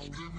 Yes,